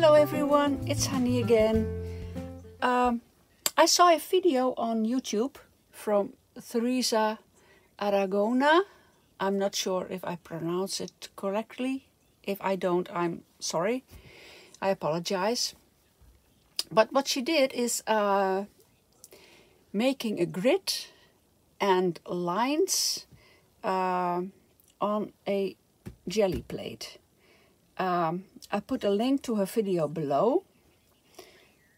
Hello everyone, it's Hanny again. Um, I saw a video on YouTube from Therese Aragona. I'm not sure if I pronounce it correctly. If I don't, I'm sorry. I apologize. But what she did is uh, making a grid and lines uh, on a gelli plate. Um, I put a link to her video below.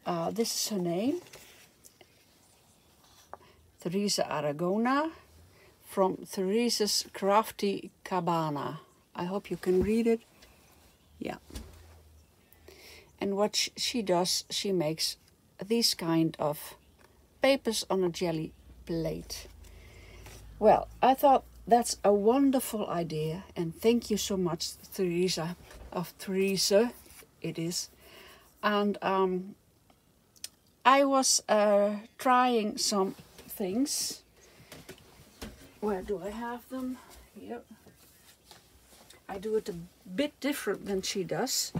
Uh, this is her name, Therese Aragona from Therese's Crafty Cabana. I hope you can read it. Yeah. And what she does, she makes these kind of papers on a gelli plate. Well, I thought that's a wonderful idea and thank you so much, Therese, of Therese it is. And um, I was uh, trying some things. Where do I have them? Yep. I do it a bit different than she does.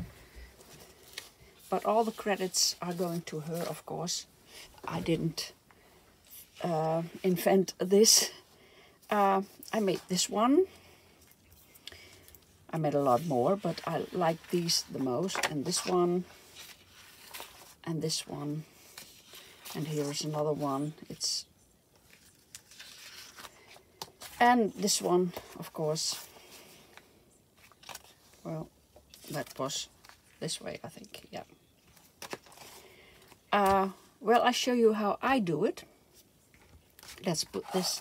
But all the credits are going to her, of course. I didn't uh, invent this. Uh, I made this one. I made a lot more, but I like these the most. And this one, and this one. And here's another one. It's and this one, of course. Well, that was this way, I think. Yeah. Uh, well, I show you how I do it. Let's put this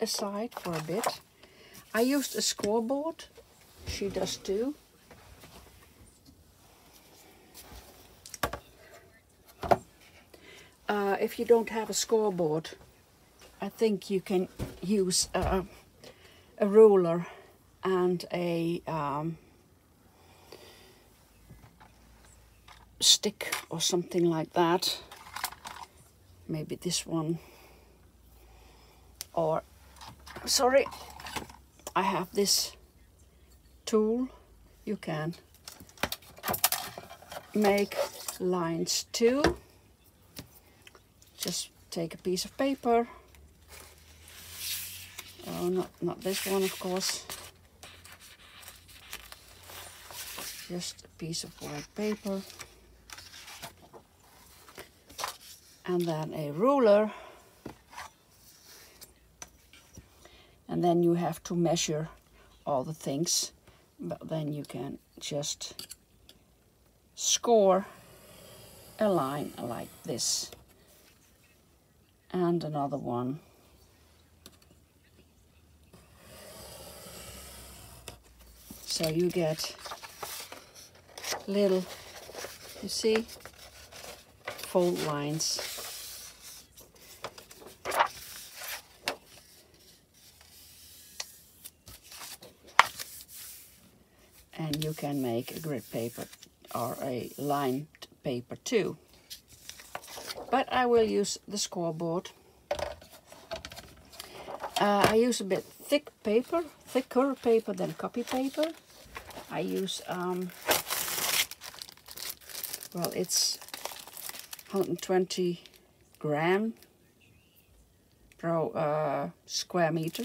aside for a bit. I used a scoreboard. She does too. Uh, if you don't have a scoreboard, I think you can use a, a ruler and a um, stick or something like that. Maybe this one. Or, sorry, I have this tool. You can make lines too. Just take a piece of paper. Oh, not, not this one, of course. Just a piece of white paper. and then a ruler and then you have to measure all the things but then you can just score a line like this. And another one. So you get little you see fold lines and you can make a grid paper or a lined paper too. But I will use the scoreboard. Uh, I use a bit thick paper, thicker paper than copy paper. I use, um, well, it's 120 gram per uh, square meter.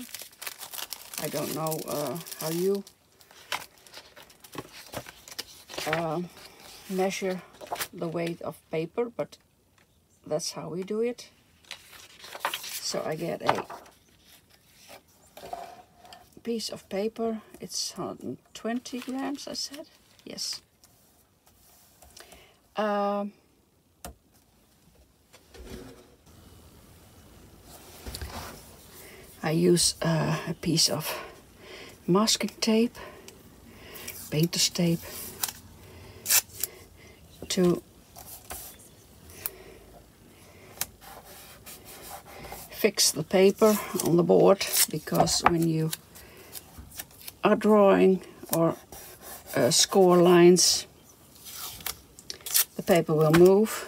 I don't know uh, how you uh, measure the weight of paper, but that's how we do it. So I get a piece of paper. It's 120 grams, I said. Yes. Um, I use uh, a piece of masking tape, painter's tape, to fix the paper on the board because when you are drawing or uh, score lines the paper will move.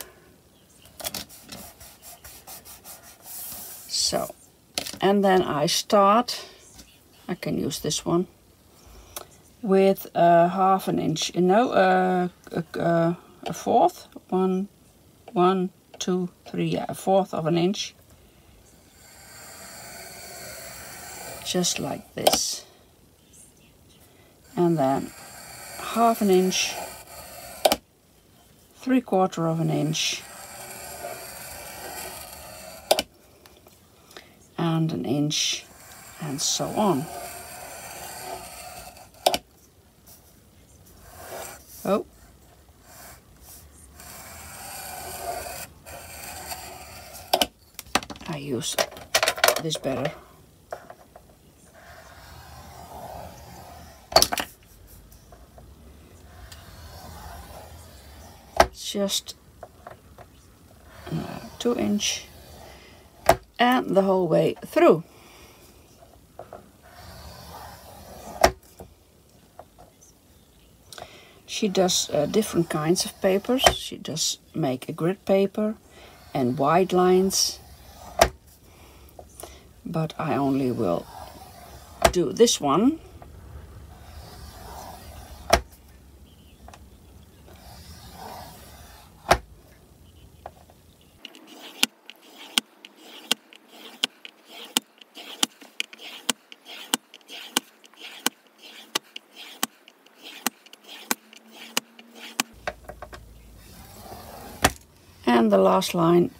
So and then I start I can use this one with a half an inch, you know, uh, uh, a, fourth, one, one, two, three, yeah, a fourth of an inch. Just like this. And then half an inch, three quarter of an inch, and an inch, and so on. Oh. Use this better. just two inch and the whole way through. She does uh, different kinds of papers. She does make a grid paper and wide lines. But I only will do this one. And the last line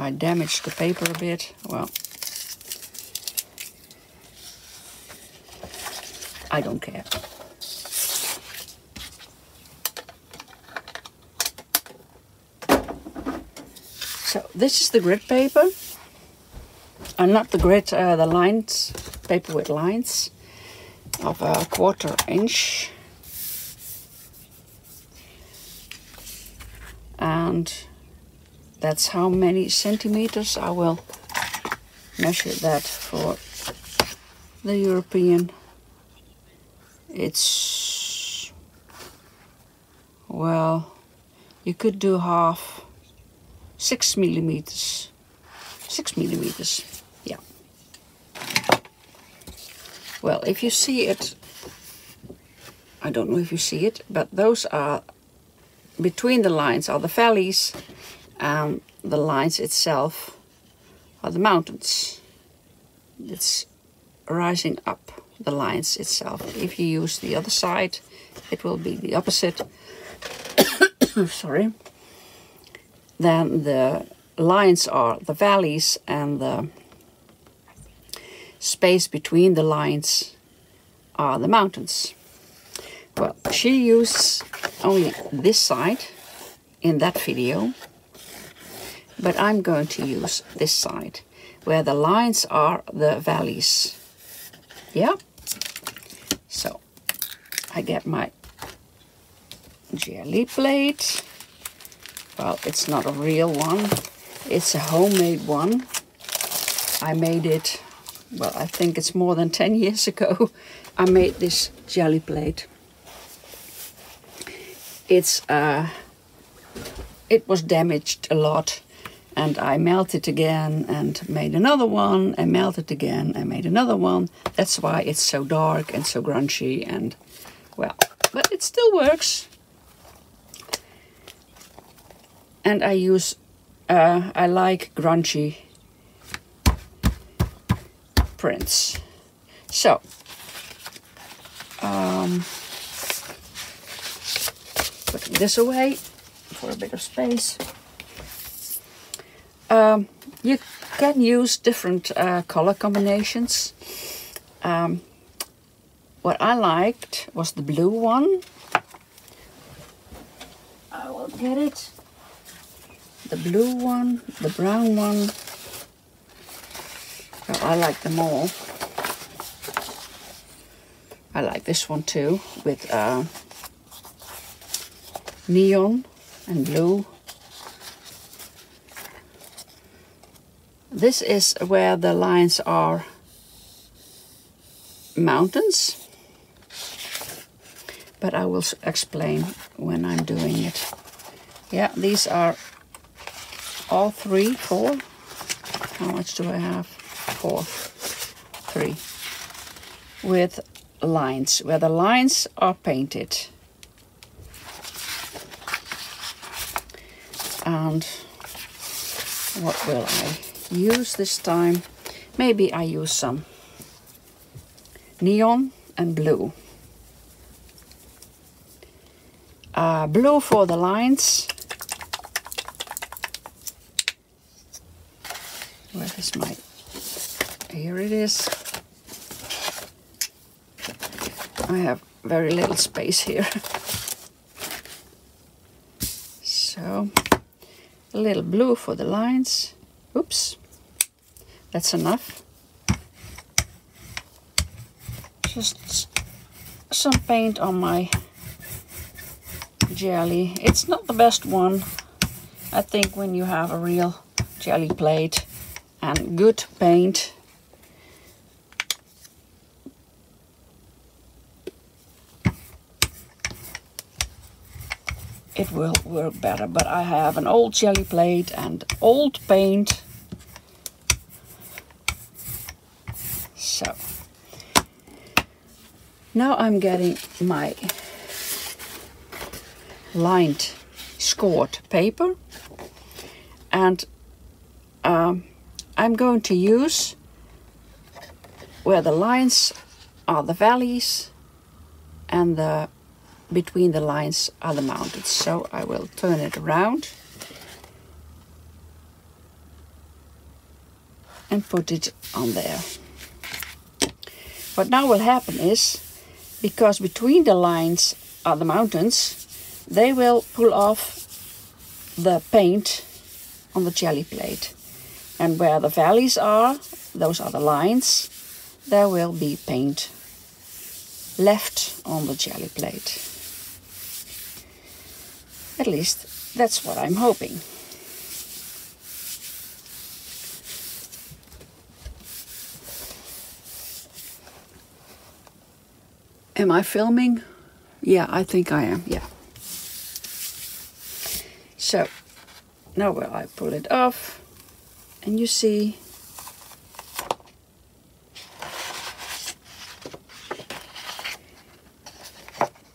I damaged the paper a bit. Well, I don't care. So this is the grid paper. And not the grid, uh, the lines, paper with lines of a quarter inch. And that's how many centimeters I will measure that for the European. It's, well, you could do half six millimeters. Six millimeters, yeah. Well, if you see it, I don't know if you see it, but those are between the lines are the valleys and the lines itself are the mountains. It's rising up the lines itself. If you use the other side, it will be the opposite. Sorry then the lines are the valleys and the space between the lines are the mountains. Well, she used only this side in that video, but I'm going to use this side where the lines are the valleys. Yeah? So, I get my gelli plate well, it's not a real one. It's a homemade one. I made it, well, I think it's more than 10 years ago. I made this gelli plate. It's, uh, it was damaged a lot and I melted again and made another one and melted again and made another one. That's why it's so dark and so grungy and well, but it still works. and I use uh, I like grungy prints so um, putting this away for a bit of space um, you can use different uh, color combinations um, what I liked was the blue one I will get it the blue one, the brown one. Oh, I like them all. I like this one too with uh, neon and blue. This is where the lines are mountains, but I will explain when I'm doing it. Yeah, these are all three, four. How much do I have? Four, three. With lines, where the lines are painted. And what will I use this time? Maybe I use some neon and blue. Uh, blue for the lines. Where is my... Here it is. I have very little space here. so, a little blue for the lines. Oops, that's enough. Just some paint on my jelly. It's not the best one, I think, when you have a real gelli plate and good paint. It will work better, but I have an old gelli plate and old paint. So, now I'm getting my lined scored paper and um, I'm going to use where the lines are the valleys and the between the lines are the mountains. So I will turn it around and put it on there what now will happen is because between the lines are the mountains they will pull off the paint on the gelli plate. And where the valleys are, those are the lines, there will be paint left on the gelli plate. At least that's what I'm hoping. Am I filming? Yeah, I think I am, yeah. So now will I pull it off and you see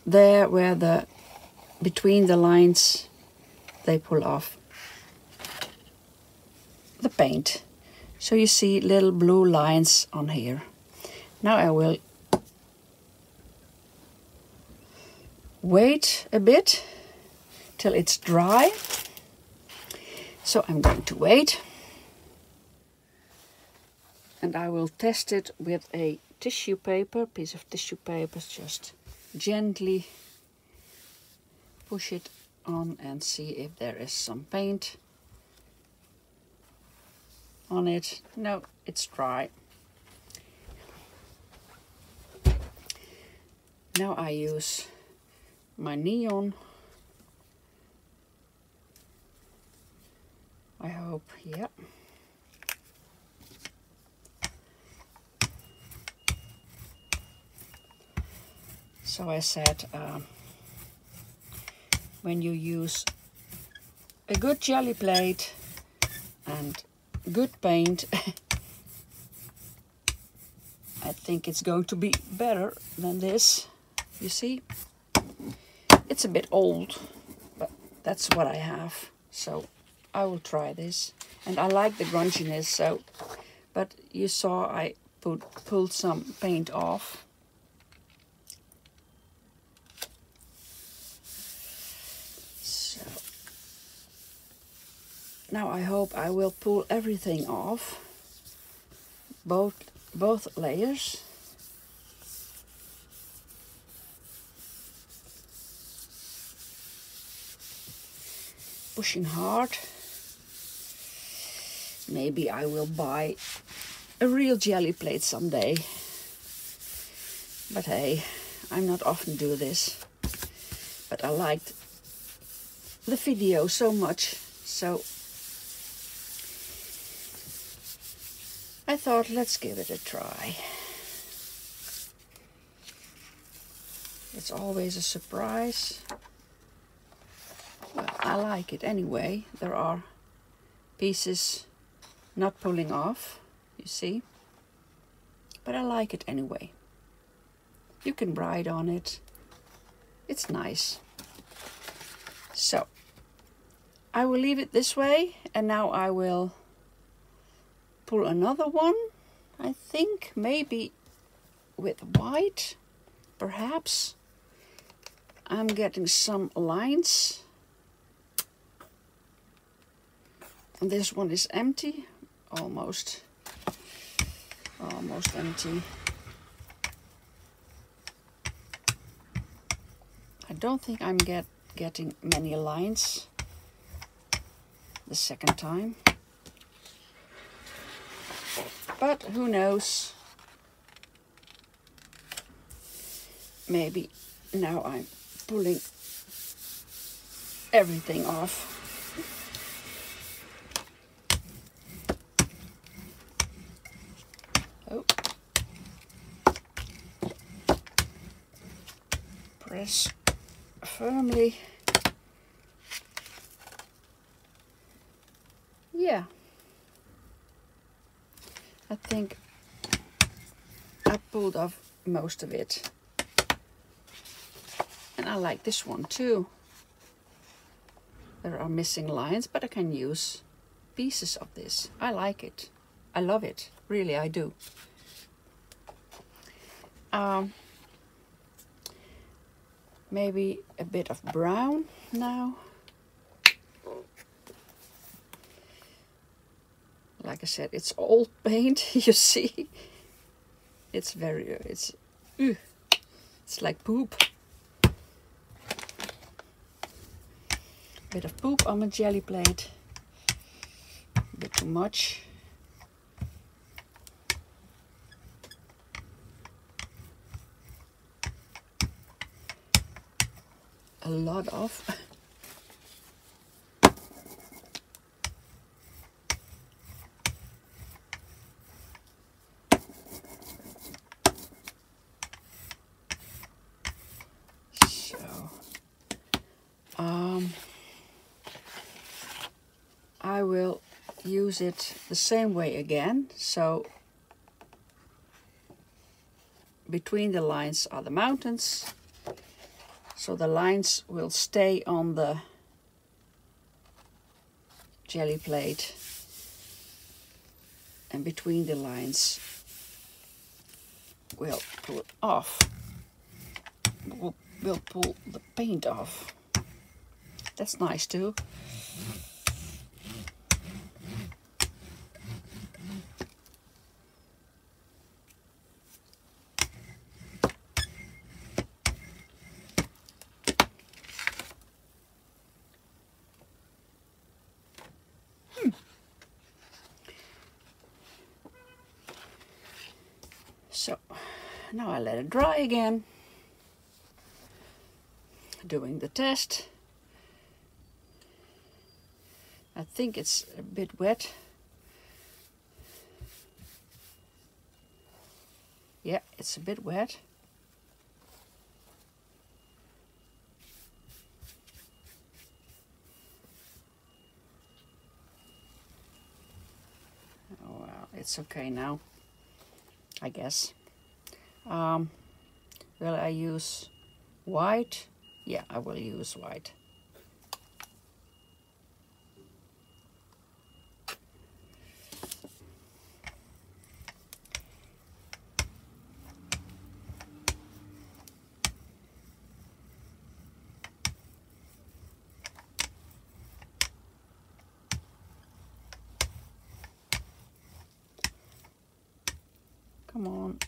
there where the between the lines they pull off the paint so you see little blue lines on here now I will wait a bit till it's dry. So I'm going to wait. And I will test it with a tissue paper, piece of tissue paper, just gently push it on and see if there is some paint on it. No, it's dry. Now I use my neon I hope, yep. So I said, um, when you use a good gelli plate and good paint, I think it's going to be better than this. You see, it's a bit old, but that's what I have. So I will try this. And I like the grunginess, so, but you saw I put, pulled some paint off. So, now I hope I will pull everything off, both, both layers. Pushing hard Maybe I will buy a real gelli plate someday. But hey, I'm not often do this. But I liked the video so much, so I thought let's give it a try. It's always a surprise. I like it anyway. There are pieces not pulling off, you see. But I like it anyway. You can ride on it. It's nice. So, I will leave it this way and now I will pull another one. I think maybe with white, perhaps. I'm getting some lines. This one is empty, almost, almost empty. I don't think I'm get, getting many lines the second time. But who knows? Maybe now I'm pulling everything off. Oh. Firmly. Yeah. I think I pulled off most of it. And I like this one too. There are missing lines, but I can use pieces of this. I like it. I love it. Really, I do. Um, maybe a bit of brown now. Like I said, it's old paint, you see. It's very, it's, it's like poop. Bit of poop on my gelli plate. A bit too much. A lot of. So, um, I will use it the same way again. So between the lines are the mountains. So the lines will stay on the gelli plate. And between the lines we'll pull it off. We'll, we'll pull the paint off. That's nice too. Now I let it dry again. Doing the test. I think it's a bit wet. Yeah, it's a bit wet. Oh, well, it's okay now, I guess. Um, will I use white? Yeah, I will use white. Come on.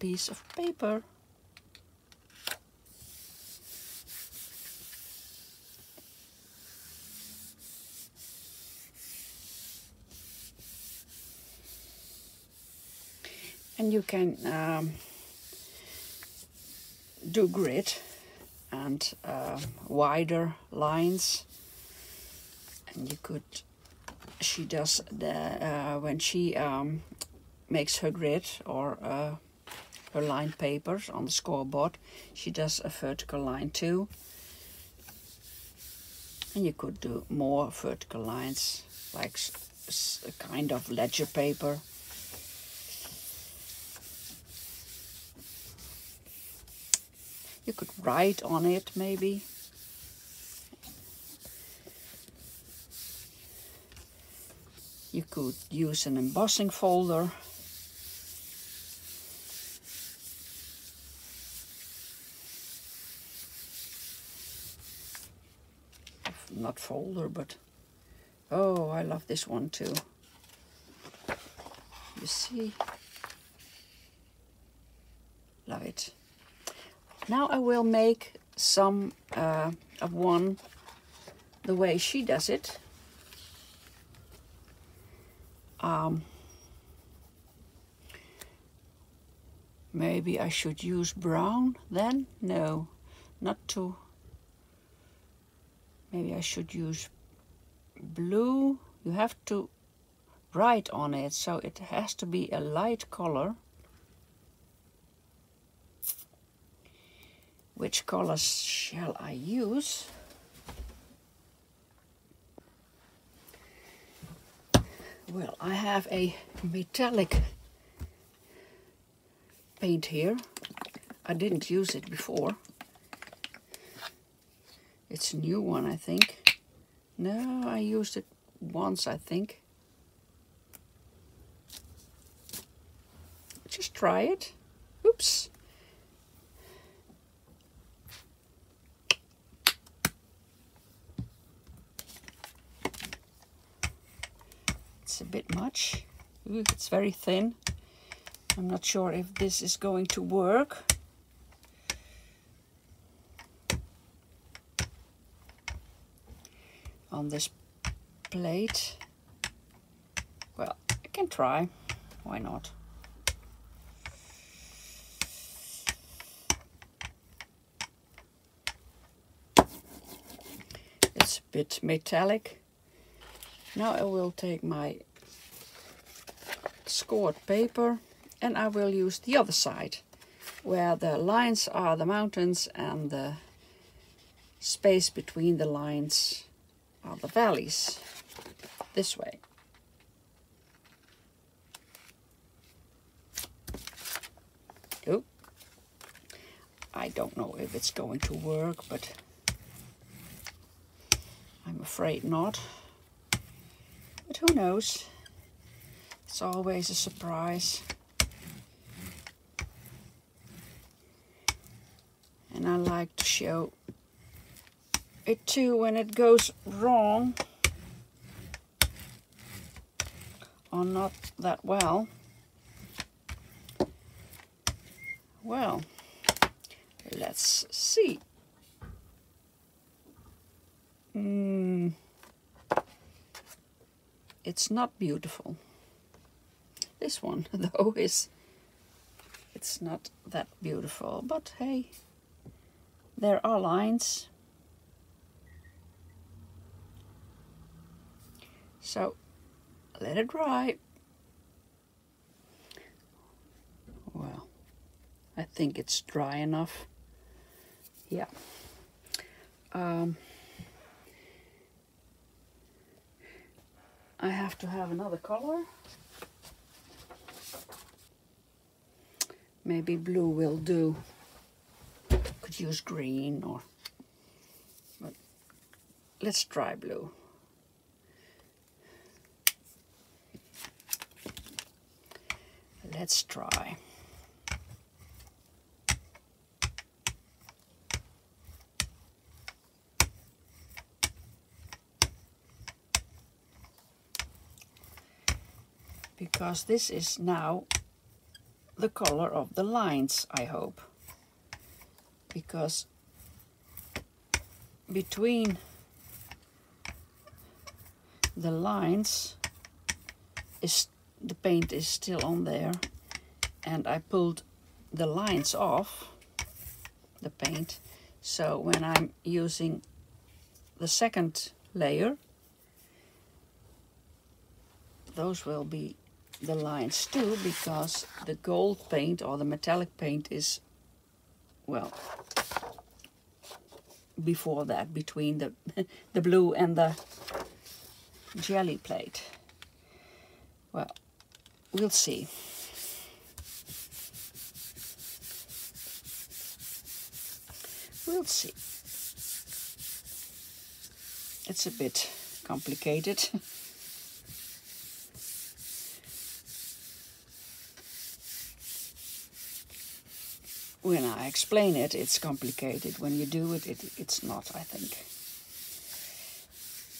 Piece of paper. And you can um, do grid and uh, wider lines and you could she does the uh, when she um, makes her grid or uh, her line papers on the scoreboard. She does a vertical line too. And you could do more vertical lines like a kind of ledger paper. You could write on it maybe. You could use an embossing folder not folder, but oh, I love this one too. You see? Love it. Now I will make some uh, of one the way she does it. Um, maybe I should use brown then? No, not too maybe I should use blue. You have to write on it so it has to be a light color. Which colors shall I use? Well I have a metallic paint here. I didn't use it before it's a new one, I think. No, I used it once, I think. Just try it. Oops. It's a bit much. Ooh, it's very thin. I'm not sure if this is going to work. On this plate. Well, I can try. Why not? It's a bit metallic. Now I will take my scored paper and I will use the other side where the lines are the mountains and the space between the lines are the valleys this way. Oh, I don't know if it's going to work, but I'm afraid not. But who knows? It's always a surprise. And I like to show it too when it goes wrong or not that well. Well, let's see. Mm, it's not beautiful. This one, though, is it's not that beautiful, but hey, there are lines. So let it dry. Well, I think it's dry enough. Yeah. Um, I have to have another color. Maybe blue will do. Could use green or, but let's try blue. Let's try. Because this is now the color of the lines, I hope. Because between the lines is the paint is still on there and I pulled the lines off the paint. So when I'm using the second layer those will be the lines too because the gold paint or the metallic paint is well before that between the the blue and the gelli plate. Well we'll see we'll see it's a bit complicated when I explain it, it's complicated. When you do it, it it's not, I think.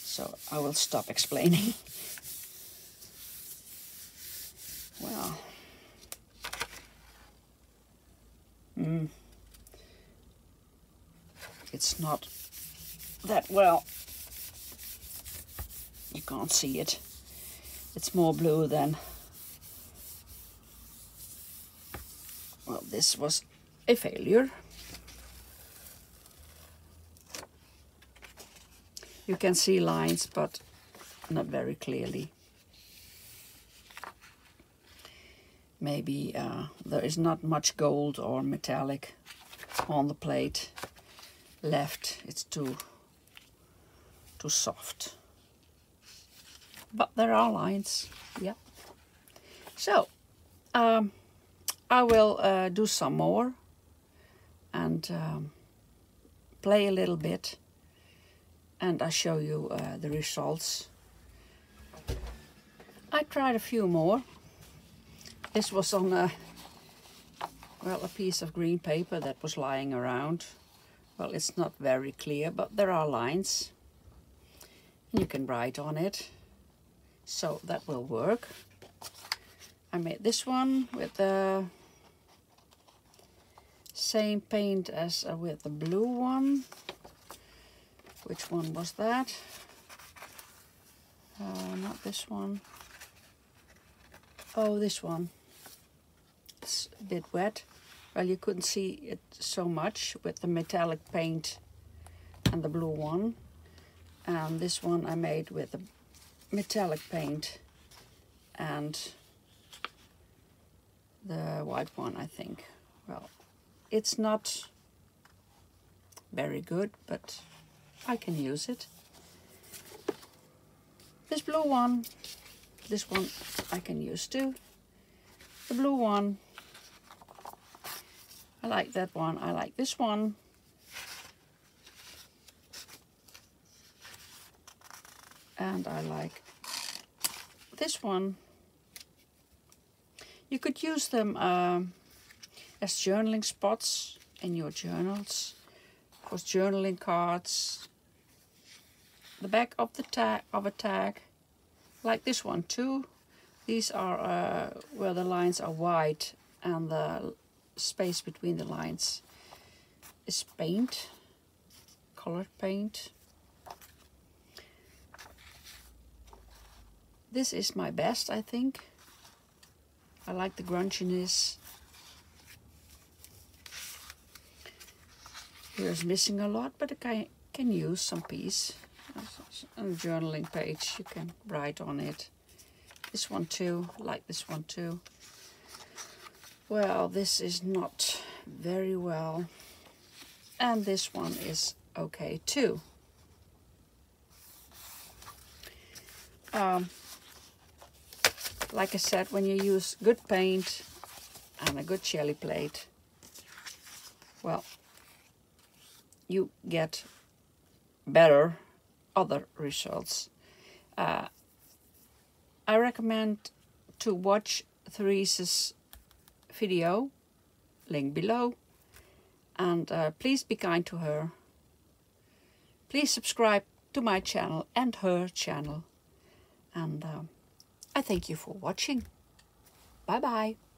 So I will stop explaining. well, mm, it's not that well. You can't see it. It's more blue than well, this was a failure. You can see lines, but not very clearly. Maybe uh, there is not much gold or metallic on the plate left. It's too, too soft. But there are lines, yeah. So, um, I will uh, do some more and um, play a little bit and I show you uh, the results. I tried a few more. This was on a, well, a piece of green paper that was lying around. Well, it's not very clear, but there are lines. You can write on it, so that will work. I made this one with the same paint as uh, with the blue one. Which one was that? Uh, not this one. Oh, this one. It's a bit wet. Well, you couldn't see it so much with the metallic paint and the blue one. And this one I made with the metallic paint and the white one, I think. Well, it's not very good, but I can use it. This blue one, this one I can use too. The blue one, I like that one. I like this one. And I like this one. You could use them uh, as journaling spots in your journals, Of course, journaling cards, the back of the tag of a tag, like this one too. These are uh, where the lines are white and the space between the lines is paint, colored paint. This is my best, I think. I like the grunginess Here's missing a lot, but I can, can use some piece. A journaling page, you can write on it. This one too, like this one too. Well, this is not very well. And this one is okay too. Um, like I said, when you use good paint and a good gelli plate, well, you get better other results. Uh, I recommend to watch Therese's video, link below, and uh, please be kind to her. Please subscribe to my channel and her channel. And uh, I thank you for watching. Bye bye.